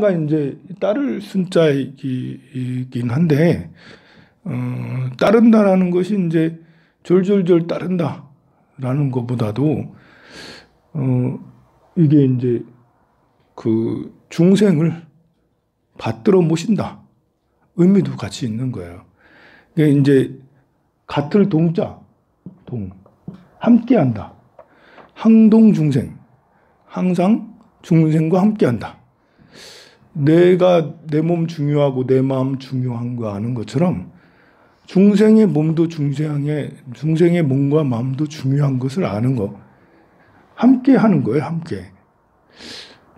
가 이제 따를 순자이긴 한데 어, 따른다라는 것이 이제 졸졸졸 따른다라는 것보다도 어, 이게 이제 그 중생을 받들어 모신다 의미도 같이 있는 거예요. 이게 이제 같을 동자 동 함께 한다 항동 중생 항상 중생과 함께 한다. 내가 내 몸 중요하고 내 마음 중요한 거 아는 것처럼 중생의 몸도 중생의 중생의 몸과 마음도 중요한 것을 아는 거. 함께 하는 거예요 함께.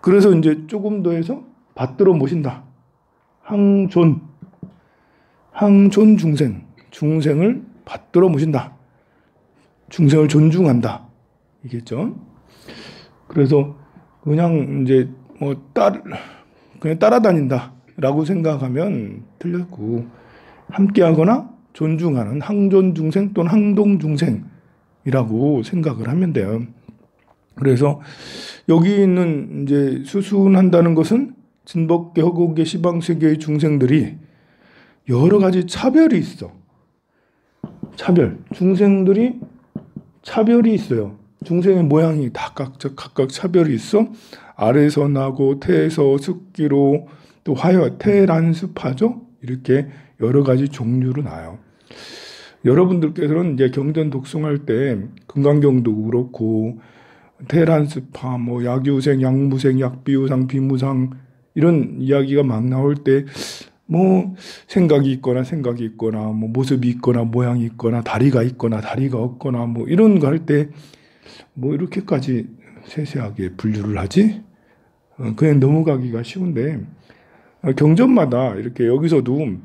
그래서 이제 조금 더 해서 받들어 모신다. 항존. 항존 중생. 중생을 받들어 모신다. 중생을 존중한다. 이겠죠? 그래서 그냥 이제 뭐따 그냥 따라다닌다 라고 생각하면 틀렸고 함께하거나 존중하는 항존 중생 또는 항동 중생이라고 생각을 하면 돼요. 그래서 여기 있는 이제 수순한다는 것은 진법계 허곡계 시방세계의 중생들이 여러 가지 차별이 있어. 차별. 중생들이 차별이 있어요. 중생의 모양이 다 각각, 각각 차별이 있어. 아래서 나고 태에서 습기로 또 화여 태란습하죠. 이렇게 여러 가지 종류로 나요. 여러분들께서는 이제 경전 독송할 때 금강경도 그렇고 태란스파, 뭐 약유생, 약무생, 약비우상, 비무상 이런 이야기가 막 나올 때 뭐 생각이 있거나 생각이 있거나 뭐 모습이 있거나 모양이 있거나 다리가 있거나 다리가 없거나 뭐 이런 거 할 때 뭐 이렇게까지 세세하게 분류를 하지? 어, 그냥 넘어가기가 쉬운데 경전마다 이렇게 여기서도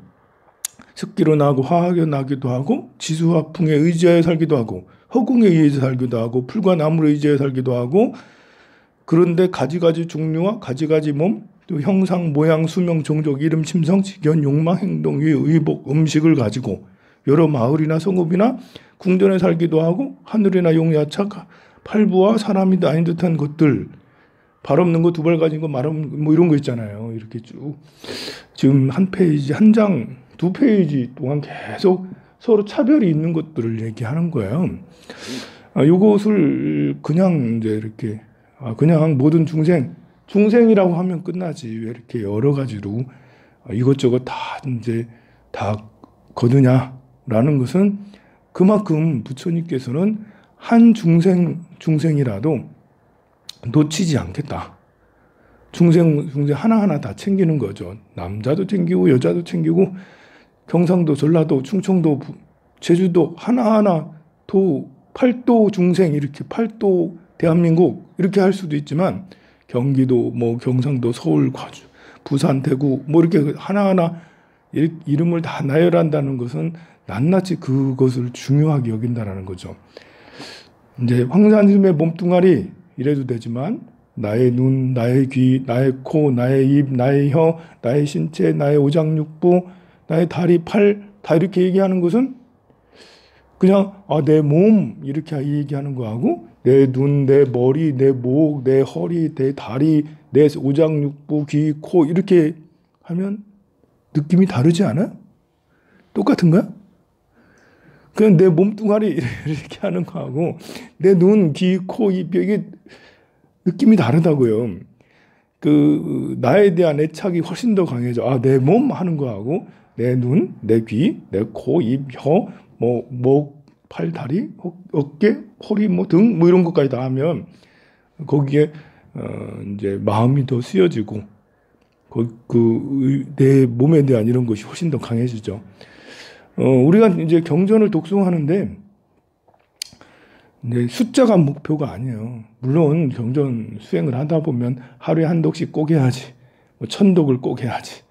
습기로 나고 화학에 나기도 하고 지수화풍에 의지하여 살기도 하고 허공에 의해서 살기도 하고 풀과 나무를 의지하여 살기도 하고 그런데 가지가지 종류와 가지가지 몸, 또 형상, 모양, 수명, 종족, 이름, 심성, 지견, 욕망, 행동, 위의, 의복, 음식을 가지고 여러 마을이나 성읍이나 궁전에 살기도 하고 하늘이나 용야차, 팔부와 사람이 아닌 듯한 것들 발 없는 거 두 발 가진 거 말 없는 뭐 이런 거 있잖아요. 이렇게 쭉 지금 한 페이지 한 장 두 페이지 동안 계속 서로 차별이 있는 것들을 얘기하는 거예요. 아, 요것을 그냥 이제 이렇게 아, 그냥 모든 중생 중생이라고 하면 끝나지 왜 이렇게 여러 가지로 아, 이것저것 다 이제 다 거두냐라는 것은 그만큼 부처님께서는 한 중생 중생이라도 놓치지 않겠다. 중생, 중생 하나하나 다 챙기는 거죠. 남자도 챙기고, 여자도 챙기고, 경상도, 전라도, 충청도, 제주도 하나하나 도, 팔도 중생, 이렇게 팔도 대한민국, 이렇게 할 수도 있지만, 경기도, 뭐, 경상도, 서울, 과주, 부산, 대구, 뭐, 이렇게 하나하나 이름을 다 나열한다는 것은 낱낱이 그것을 중요하게 여긴다는 거죠. 이제 황산심의 몸뚱아리, 이래도 되지만 나의 눈, 나의 귀, 나의 코, 나의 입, 나의 혀, 나의 신체, 나의 오장육부, 나의 다리, 팔 다 이렇게 얘기하는 것은 그냥 아, 내 몸 이렇게 얘기하는 거하고 내 눈, 내 머리, 내 목, 내 허리, 내 다리, 내 오장육부, 귀, 코 이렇게 하면 느낌이 다르지 않아? 똑같은 거야? 그냥 내 몸뚱아리 이렇게 하는 거하고 내 눈, 귀, 코, 입 이게 느낌이 다르다고요. 그 나에 대한 애착이 훨씬 더 강해져. 아, 내 몸 하는 거하고 내 눈, 내 귀, 내 코, 입, 혀, 뭐 목, 팔, 다리, 어깨, 허리, 뭐 등, 뭐 이런 것까지 다 하면 거기에 어 이제 마음이 더 쓰여지고 그내 몸에 대한 이런 것이 훨씬 더 강해지죠. 어, 우리가 이제 경전을 독송하는데 이제 숫자가 목표가 아니에요. 물론 경전 수행을 하다 보면 하루에 한 독씩 꼭 해야지. 뭐 천 독을 꼭 해야지.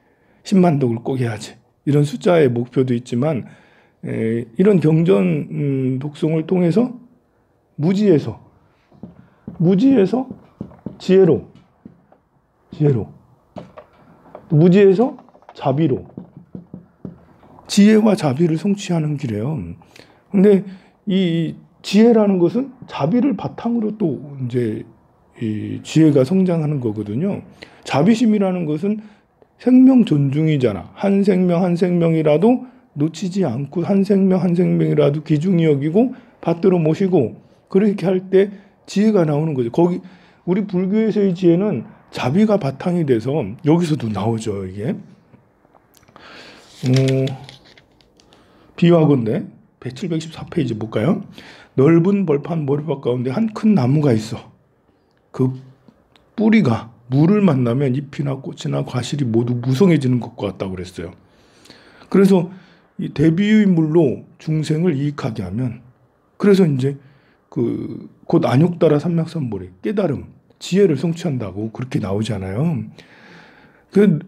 십만 독을 꼭 해야지. 이런 숫자의 목표도 있지만 에, 이런 경전 음, 독송을 통해서 무지에서 무지에서 지혜로 지혜로 무지에서 자비로 지혜와 자비를 성취하는 길이에요. 근데 이 지혜라는 것은 자비를 바탕으로 또 이제 이 지혜가 성장하는 거거든요. 자비심이라는 것은 생명 존중이잖아. 한 생명 한 생명이라도 놓치지 않고 한 생명 한 생명이라도 귀중히 여기고 받들어 모시고 그렇게 할 때 지혜가 나오는 거죠. 거기 우리 불교에서의 지혜는 자비가 바탕이 돼서 여기서도 나오죠. 이게 어, 비유하건데 714페이지 볼까요? 넓은 벌판 머리밭 가운데 한 큰 나무가 있어. 그 뿌리가 물을 만나면 잎이나 꽃이나 과실이 모두 무성해지는 것과 같다고 그랬어요. 그래서 이 대비의 물로 중생을 이익하게 하면 그래서 이제 그 곧 안욕따라 삼맥삼보리 깨달음 지혜를 성취한다고 그렇게 나오잖아요. 그,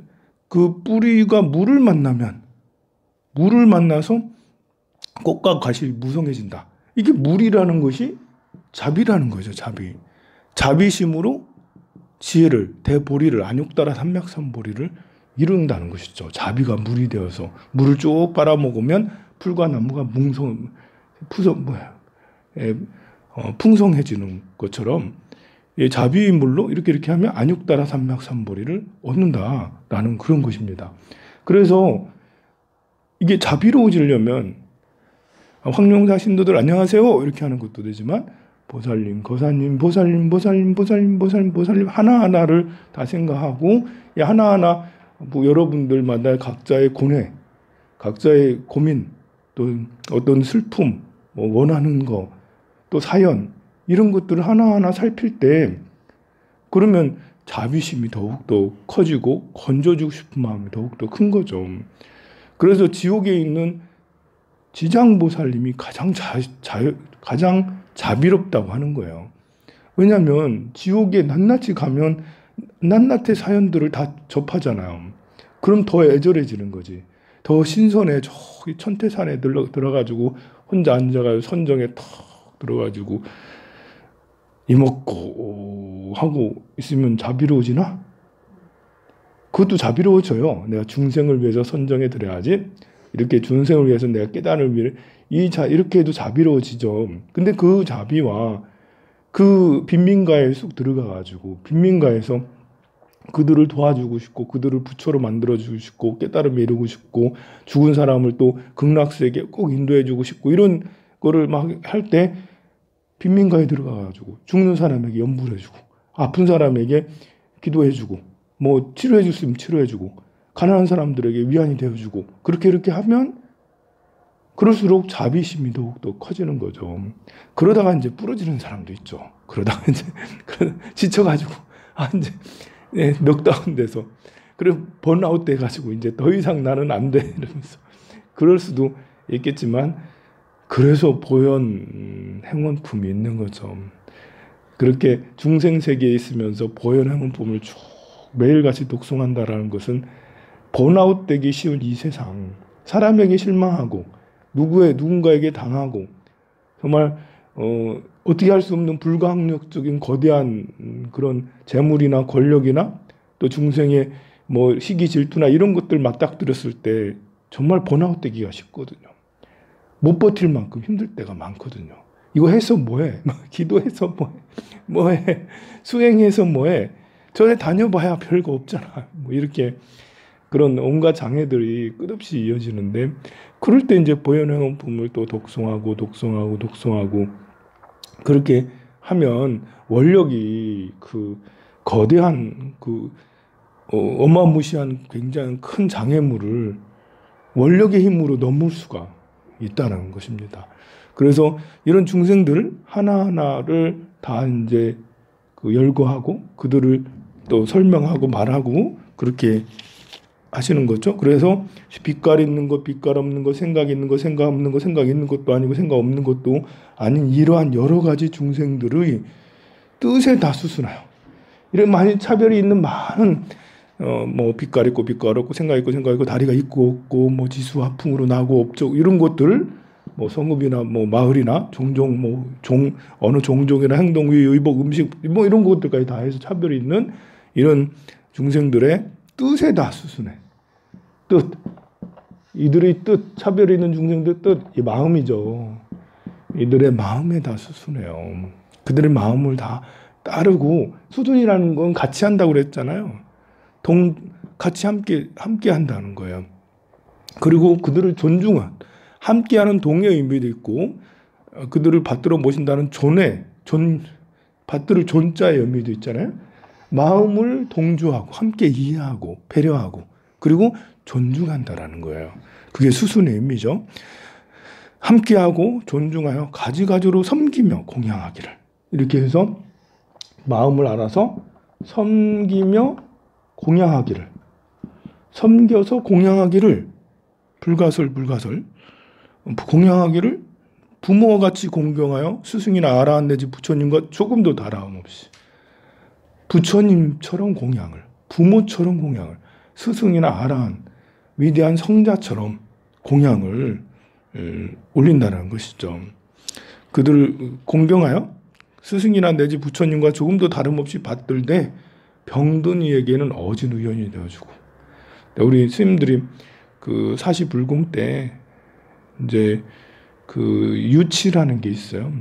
그 뿌리가 물을 만나면 물을 만나서 꽃과 과실이 무성해진다. 이게 물이라는 것이 자비라는 거죠. 자비. 자비심으로 지혜를 대보리를 안욕따라 삼맥삼보리를 이룬다는 것이죠. 자비가 물이 되어서 물을 쭉 빨아먹으면 풀과 나무가 뭉성 푸성 뭐야 에, 어, 풍성해지는 것처럼 이 자비의 물로 이렇게 이렇게 하면 안육따라 삼맥삼보리를 얻는다라는 그런 것입니다. 그래서 이게 자비로워지려면 황룡사 신도들 안녕하세요 이렇게 하는 것도 되지만 보살님, 거사님, 보살님, 보살님, 보살님, 보살님, 보살님 하나하나를 다 생각하고 하나하나 뭐 여러분들마다 각자의 고뇌, 각자의 고민, 또 어떤 슬픔, 뭐 원하는 거, 또 사연 이런 것들을 하나하나 살필 때 그러면 자비심이 더욱더 커지고 건져주고 싶은 마음이 더욱더 큰 거죠. 그래서 지옥에 있는 지장보살님이 가장 자, 자, 가장 자비롭다고 하는 거예요. 왜냐하면 지옥에 낱낱이 가면 낱낱의 사연들을 다 접하잖아요. 그럼 더 애절해지는 거지. 더 신선해. 저기 천태산에 들러, 들어가지고 혼자 앉아가지고 선정에 턱 들어가지고 이먹고 하고 있으면 자비로워지나? 그것도 자비로워져요. 내가 중생을 위해서 선정해 드려야지. 이렇게 중생을 위해서 내가 깨달을 위해 이 자, 이렇게 해도 자비로워지죠. 근데 그 자비와 그 빈민가에 쑥 들어가가지고, 빈민가에서 그들을 도와주고 싶고, 그들을 부처로 만들어주고 싶고, 깨달음에 이루고 싶고, 죽은 사람을 또 극락세계 꼭 인도해주고 싶고, 이런 거를 막 할 때, 빈민가에 들어가가지고, 죽는 사람에게 연불 해주고, 아픈 사람에게 기도해주고, 뭐 치료해줄 수 있으면 치료해주고, 가난한 사람들에게 위안이 되어주고, 그렇게 이렇게 하면, 그럴수록 자비심이 더욱더 커지는 거죠. 그러다가 이제 부러지는 사람도 있죠. 그러다가 이제 지쳐가지고 아 이제 네, 넉다운 돼서 그래 번아웃 돼가지고 이제 더 이상 나는 안 돼 이러면서 그럴 수도 있겠지만 그래서 보현 행원품이 있는 거죠. 그렇게 중생 세계에 있으면서 보현 행원품을 쭉 매일같이 독송한다라는 것은 번아웃 되기 쉬운 이 세상 사람에게 실망하고 누구의 누군가에게 당하고 정말 어, 어떻게 할 수 없는 불가항력적인 거대한 그런 재물이나 권력이나 또 중생의 뭐 시기 질투나 이런 것들 맞닥뜨렸을 때 정말 번아웃 되기가 쉽거든요. 못 버틸 만큼 힘들 때가 많거든요. 이거 해서 뭐해? 기도해서 뭐해? 뭐해? 수행해서 뭐해? 전에 다녀봐야 별거 없잖아. 뭐 이렇게 그런 온갖 장애들이 끝없이 이어지는데 그럴 때 이제 보현행원품을 또 독송하고 독송하고 독송하고 그렇게 하면 원력이 그 거대한 그 어, 어마무시한 굉장히 큰 장애물을 원력의 힘으로 넘을 수가 있다는 것입니다. 그래서 이런 중생들 하나하나를 다 이제 그 열거하고 그들을 또 설명하고 말하고 그렇게 하시는 거죠. 그래서 빛깔 있는 것, 빛깔 없는 것, 생각 있는 것, 생각 없는 것, 생각 있는 것도 아니고 생각 없는 것도 아닌 이러한 여러 가지 중생들의 뜻에 다 수순하여 이런 많이 차별이 있는 많은 어 뭐 빛깔 있고 빛깔 없고 생각 있고 생각 있고 다리가 있고 없고 뭐 지수 화풍으로 나고 업적 이런 것들 뭐 성읍이나 뭐 마을이나 종종 뭐 종 어느 종족이나 행동 위 의복 음식 뭐 이런 것들까지 다 해서 차별이 있는 이런 중생들의 뜻에 다 수순해. 뜻. 이들의 뜻, 차별이 있는 중생들 뜻, 이 마음이죠. 이들의 마음에 다 수순해요. 그들의 마음을 다 따르고 수준이라는 건 같이 한다고 그랬잖아요. 동 같이 함께 함께 한다는 거예요. 그리고 그들을 존중한 함께하는 동의 의미도 있고 어, 그들을 받들어 모신다는 존의 존 받들을 존자의 의미도 있잖아요. 마음을 동조하고 함께 이해하고 배려하고 그리고 존중한다라는 거예요. 그게 수순의 의미죠. 함께하고 존중하여 가지가지로 섬기며 공양하기를 이렇게 해서 마음을 알아서 섬기며 공양하기를 섬겨서 공양하기를 불가설 불가설 공양하기를 부모와 같이 공경하여 스승이나 아라한 내지 부처님과 조금도 다름 없이 부처님처럼 공양을 부모처럼 공양을 스승이나 아라한 위대한 성자처럼 공양을 올린다는 것이죠. 그들을 공경하여 스승이나 내지 부처님과 조금도 다름없이 받들되 병든 이에게는 어진 의연이 되어주고 우리 스님들이 그 사시불공 때 이제 그 유치라는 게 있어요.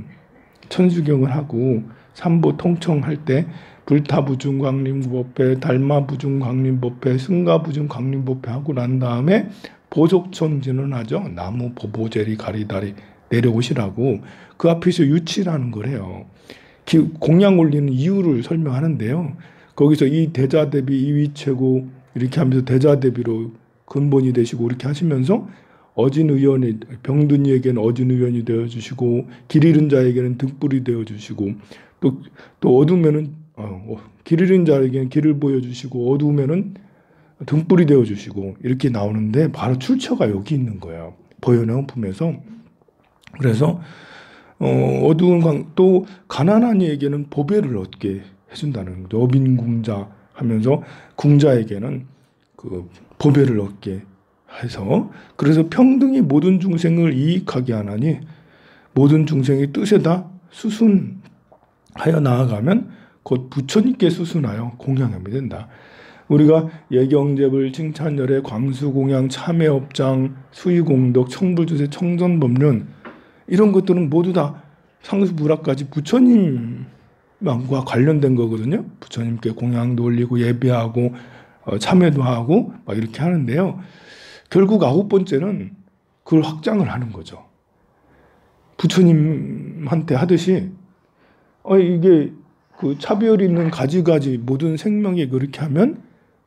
천수경을 하고 삼보 통청할 때 불타 부중 광림법회, 달마 부중 광림법회, 승가 부중 광림법회 하고 난 다음에 보석천지는 하죠. 나무 보보제리 가리다리 내려오시라고 그 앞에서 유치라는 걸 해요. 공양 올리는 이유를 설명하는데요. 거기서 이 대자 대비 이위체고 이렇게 하면서 대자 대비로 근본이 되시고 이렇게 하시면서 어진 의원이 병든 이에게는 어진 의원이 되어 주시고 길 잃은 자에게는 등불이 되어 주시고 또 또 어두우면은 어, 어, 길 잃은 자에게는 길을 보여 주시고 어두우면은 등불이 되어 주시고 이렇게 나오는데 바로 출처가 여기 있는 거예요. 보현의 품에서 그래서 어, 어두운 강, 또 가난한 이에게는 보배를 얻게 해준다는 거죠. 어빈 궁자 하면서 궁자에게는 그 보배를 얻게 해서 그래서 평등히 모든 중생을 이익하게 하나니 모든 중생의 뜻에다 수순 하여 나아가면 곧 부처님께 수순하여 공양하면 된다. 우리가 예경제불, 칭찬열애, 광수공양, 참회업장, 수의공덕, 청불주세, 청전법륜 이런 것들은 모두 다 상수불화까지 부처님과 관련된 거거든요. 부처님께 공양도 올리고 예배하고 어, 참회도 하고 막 이렇게 하는데요. 결국 아홉 번째는 그걸 확장을 하는 거죠. 부처님한테 하듯이 어 이게 그 차별 있는 가지가지 모든 생명이 그렇게 하면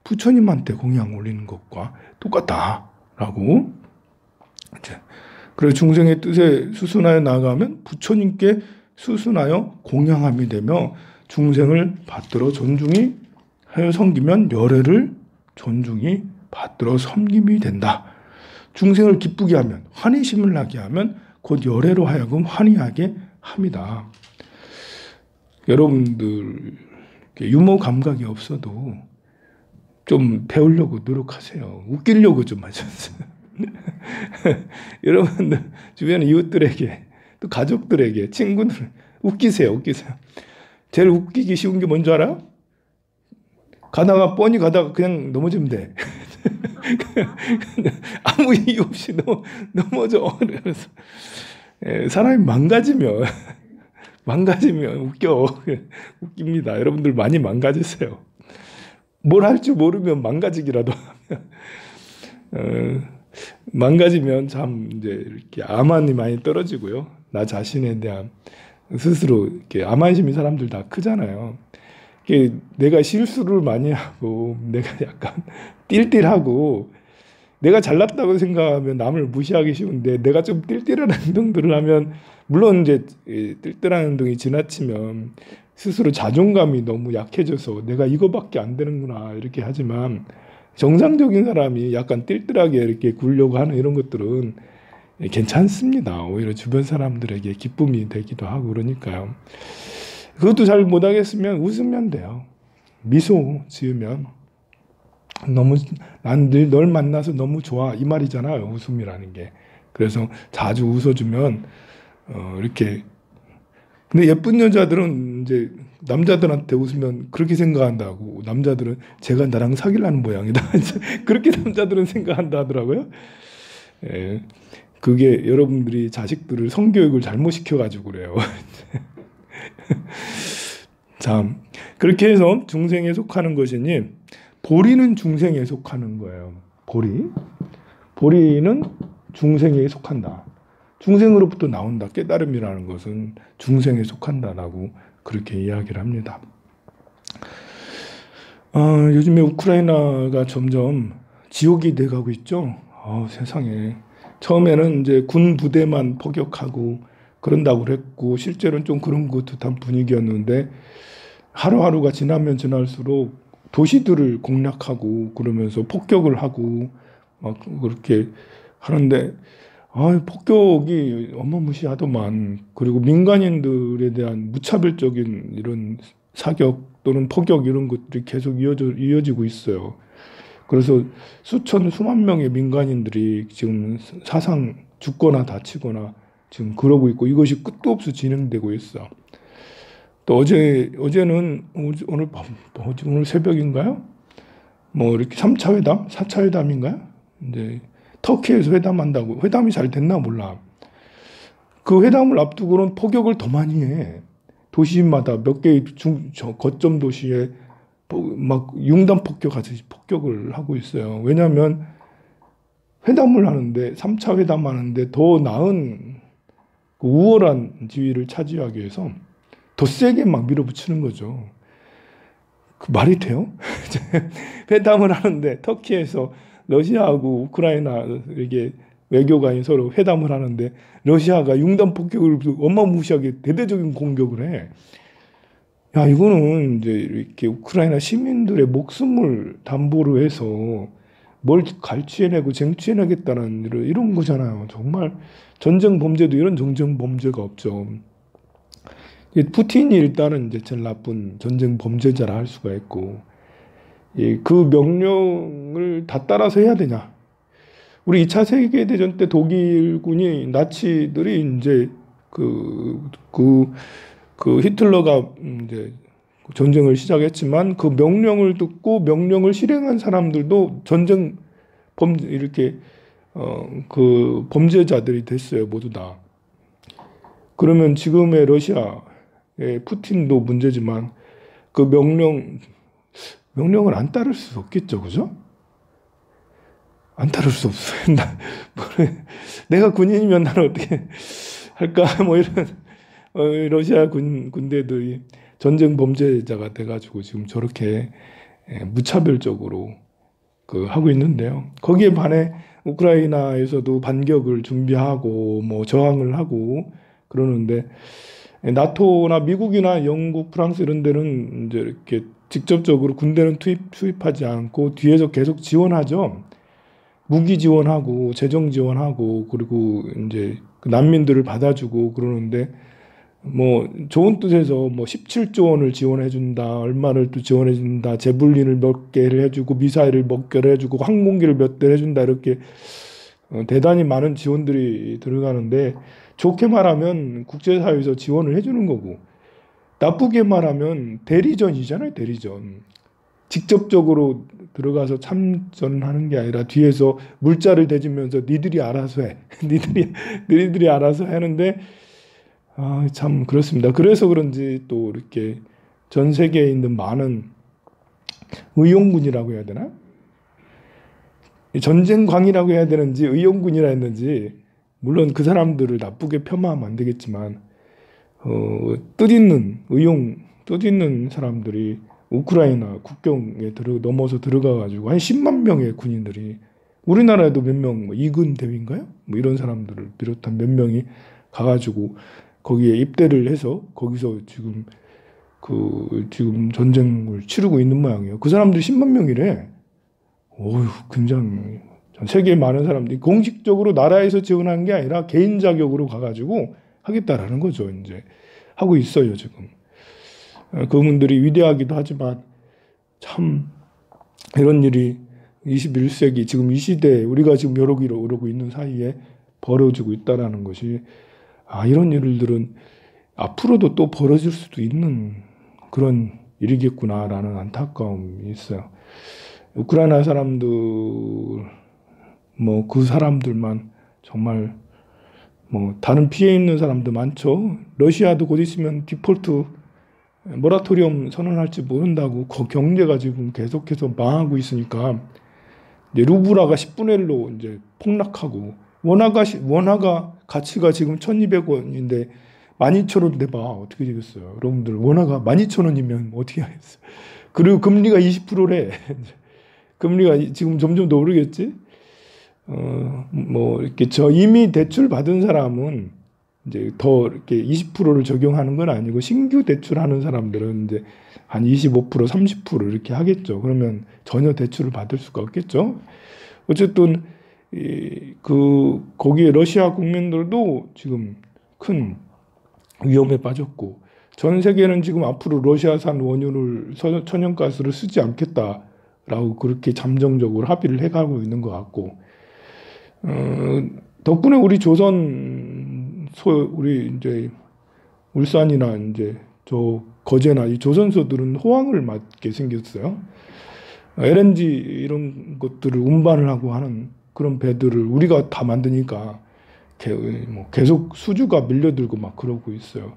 부처님한테 공양 올리는 것과 똑같다라고 이제 그래서 중생의 뜻에 수순하여 나가면 부처님께 수순하여 공양함이 되며 중생을 받들어 존중이 하여 섬기면 열애를 존중이 받들어 섬김이 된다. 중생을 기쁘게 하면 환희심을 나게 하면 곧 열애로 하여금 환희하게 합니다. 여러분들 유머 감각이 없어도 좀 배우려고 노력하세요. 웃기려고 좀 하셨어요. 여러분들 주변 이웃들에게 또 가족들에게 친구들 웃기세요. 웃기세요. 제일 웃기기 쉬운 게 뭔지 알아? 가다가 뻔히 가다가 그냥 넘어지면 돼. 아무 이유 없이 넘, 넘어져. 그래서 예, 사람이 망가지면 망가지면 웃겨. 웃깁니다. 여러분들 많이 망가지세요. 뭘 할 줄 모르면 망가지기라도 하면 어, 망가지면 참 이제 이렇게 암환이 많이 떨어지고요. 나 자신에 대한 스스로 이렇게 암환심이 사람들 다 크잖아요. 내가 실수를 많이 하고 내가 약간 띨띨하고 내가 잘났다고 생각하면 남을 무시하기 쉬운데 내가 좀 띨띨한 행동들을 하면 물론 이제 띨띨한 행동이 지나치면 스스로 자존감이 너무 약해져서 내가 이거밖에 안 되는구나 이렇게 하지만 정상적인 사람이 약간 띨띨하게 이렇게 굴려고 하는 이런 것들은 괜찮습니다. 오히려 주변 사람들에게 기쁨이 되기도 하고 그러니까요. 그것도 잘 못하겠으면 웃으면 돼요. 미소 지으면 너무 난늘널 만나서 너무 좋아 이 말이잖아요. 웃음이라는 게. 그래서 자주 웃어주면 어 이렇게 근데 예쁜 여자들은 이제 남자들한테 웃으면 그렇게 생각한다고 남자들은 제가 나랑 사귀려는 모양이다 그렇게 남자들은 생각한다 하더라고요. 예, 그게 여러분들이 자식들을 성교육을 잘못 시켜가지고 그래요. 자, 그렇게 해서 중생에 속하는 것이니 보리는 중생에 속하는 거예요. 보리. 보리는 중생에 속한다. 중생으로부터 나온다. 깨달음이라는 것은 중생에 속한다라고 그렇게 이야기를 합니다. 어, 요즘에 우크라이나가 점점 지옥이 돼가고 있죠. 어, 세상에. 처음에는 이제 군 부대만 포격하고 그런다고 그랬고 실제로는 좀 그런 것 듯한 분위기였는데 하루하루가 지나면 지날수록 도시들을 공략하고 그러면서 폭격을 하고 막 그렇게 하는데 아, 폭격이 어마무시하더만 그리고 민간인들에 대한 무차별적인 이런 사격 또는 폭격 이런 것들이 계속 이어져, 이어지고 있어요. 그래서 수천 수만 명의 민간인들이 지금 사상 죽거나 다치거나 지금 그러고 있고 이것이 끝도 없이 진행되고 있어. 또 어제 어제는 오늘 밤 오늘 새벽인가요? 뭐 이렇게 3차 회담, 4차 회담인가요? 이제 터키에서 회담한다고 회담이 잘 됐나 몰라. 그 회담을 앞두고는 포격을 더 많이 해. 도시마다 몇 개의 중, 저, 거점 도시에 막 융단 폭격하듯이 폭격을 하고 있어요. 왜냐하면 회담을 하는데 3차 회담 하는데 더 나은 그 우월한 지위를 차지하기 위해서 더 세게 막 밀어붙이는 거죠. 그 말이 돼요? 회담을 하는데 터키에서 러시아하고 우크라이나 이게 외교관이 서로 회담을 하는데 러시아가 융단 폭격을 어마무시하게 대대적인 공격을 해. 야, 이거는 이제 이렇게 우크라이나 시민들의 목숨을 담보로 해서 뭘 갈취해내고 쟁취해내겠다는 이런, 거잖아요. 정말 전쟁 범죄도 이런 전쟁 범죄가 없죠. 푸틴이 일단은 이제 제일 나쁜 전쟁 범죄자라 할 수가 있고, 그 명령을 다 따라서 해야 되냐? 우리 2차 세계 대전 때 독일군이 나치들이 이제 그, 그, 그 히틀러가 이제 전쟁을 시작했지만 그 명령을 듣고 명령을 실행한 사람들도 전쟁 범 이렇게 어 그 범죄자들이 됐어요 모두 다. 그러면 지금의 러시아 의 푸틴도 문제지만 그 명령 명령을 안 따를 수 없겠죠, 그죠? 안 따를 수 없어요. 나, 내가 군인이면 나는 어떻게 할까? 뭐 이런 어, 러시아 군 군대들이 전쟁 범죄자가 돼가지고 지금 저렇게 예, 무차별적으로 그 하고 있는데요. 거기에 반해 우크라이나에서도 반격을 준비하고 뭐 저항을 하고 그러는데 나토나 미국이나 영국, 프랑스 이런 데는 이제 이렇게 직접적으로 군대는 투입 투입하지 않고 뒤에서 계속 지원하죠. 무기 지원하고 재정 지원하고 그리고 이제 그 난민들을 받아주고 그러는데 뭐 좋은 뜻에서 뭐 17조 원을 지원해 준다 얼마를 또 지원해 준다 제블린을 몇 개를 해 주고 미사일을 몇 개를 해 주고 항공기를 몇 대를 해 준다 이렇게 어, 대단히 많은 지원들이 들어가는데 좋게 말하면 국제사회에서 지원을 해주는 거고 나쁘게 말하면 대리전이잖아요 대리전 직접적으로 들어가서 참전하는 게 아니라 뒤에서 물자를 대주면서 니들이 알아서 해 니들이 니들이 알아서 하는데 아, 참 그렇습니다. 그래서 그런지 또 이렇게 전 세계에 있는 많은 의용군이라고 해야 되나? 전쟁광이라고 해야 되는지 의용군이라 했는지 물론 그 사람들을 나쁘게 폄하하면 안 되겠지만 어, 뜻있는 의용 뜻있는 사람들이 우크라이나 국경에 들어 넘어서 들어가 가지고 한 10만 명의 군인들이 우리나라에도 몇 명, 뭐 이군 대위인가요? 뭐 이런 사람들을 비롯한 몇 명이 가가지고 거기에 입대를 해서 거기서 지금 그 지금 전쟁을 치르고 있는 모양이에요. 그 사람들이 10만 명이래. 어휴, 굉장히 세계에 많은 사람들이 공식적으로 나라에서 지원한 게 아니라 개인 자격으로 가가지고 하겠다라는 거죠. 이제 하고 있어요 지금. 그분들이 위대하기도 하지만 참 이런 일이 21세기 지금 이 시대에 우리가 지금 여러 기로 오르고 있는 사이에 벌어지고 있다라는 것이 아, 이런 일들은 앞으로도 또 벌어질 수도 있는 그런 일이겠구나라는 안타까움이 있어요. 우크라이나 사람들, 뭐 그 사람들만 정말 뭐 다른 피해 있는 사람도 많죠. 러시아도 곧 있으면 디폴트 모라토리엄 선언할지 모른다고 거- 경제가 지금 계속해서 망하고 있으니까 루브라가 10분의 1로 이제 폭락하고 원화가 시- 원화가 가치가 지금 1,200원인데 12,000원 돼봐 어떻게 되겠어요? 여러분들 원화가 12,000원이면 어떻게 하겠어요? 그리고 금리가 20%래. 금리가 이- 지금 점점 더 오르겠지? 어, 뭐 이렇게 저 이미 대출 받은 사람은 이제 더 이렇게 20%를 적용하는 건 아니고 신규 대출하는 사람들은 이제 한 25% 30% 이렇게 하겠죠. 그러면 전혀 대출을 받을 수가 없겠죠. 어쨌든 이, 그 거기에 러시아 국민들도 지금 큰 위험에 빠졌고 전 세계는 지금 앞으로 러시아산 원유를 서- 천연가스를 쓰지 않겠다라고 그렇게 잠정적으로 합의를 해가고 있는 것 같고 어, 덕분에 우리 조선 소 우리 이제 울산이나 이제 저 거제나 이 조선소들은 호황을 맞게 생겼어요. LNG 이런 것들을 운반을 하고 하는 그런 배들을 우리가 다 만드니까 개, 뭐 계속 수주가 밀려들고 막 그러고 있어요.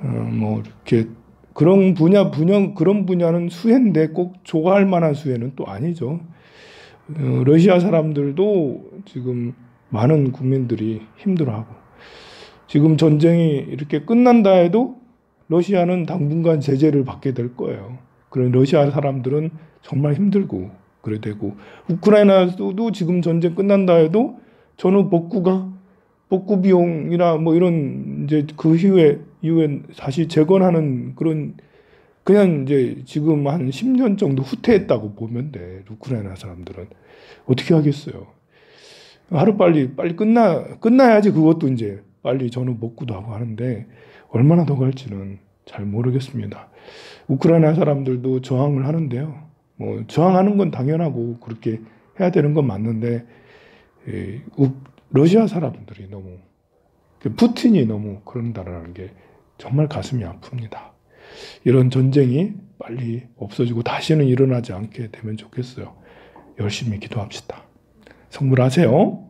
어, 뭐 이렇게 그런 분야 분야 그런 분야는 수혜인데 꼭 좋아할 만한 수혜는 또 아니죠. 어, 러시아 사람들도 지금 많은 국민들이 힘들어하고 지금 전쟁이 이렇게 끝난다 해도 러시아는 당분간 제재를 받게 될 거예요. 그런 러시아 사람들은 정말 힘들고 그래 되고 우크라이나도 지금 전쟁 끝난다 해도 전후 복구가 복구 비용이나 뭐 이런 이제 그 이후에 이후에 다시 재건하는 그런 그냥 이제 지금 한 10년 정도 후퇴했다고 보면 돼. 우크라이나 사람들은 어떻게 하겠어요? 하루 빨리 빨리 끝나 끝나야지 그것도 이제 빨리 전후 복구도 하고 하는데 얼마나 더 갈지는 잘 모르겠습니다. 우크라이나 사람들도 저항을 하는데요. 뭐 저항하는 건 당연하고 그렇게 해야 되는 건 맞는데 이 우- 러시아 사람들이 너무 그 푸틴이 너무 그런다라는 게 정말 가슴이 아픕니다. 이런 전쟁이 빨리 없어지고 다시는 일어나지 않게 되면 좋겠어요. 열심히 기도합시다. 선물하세요.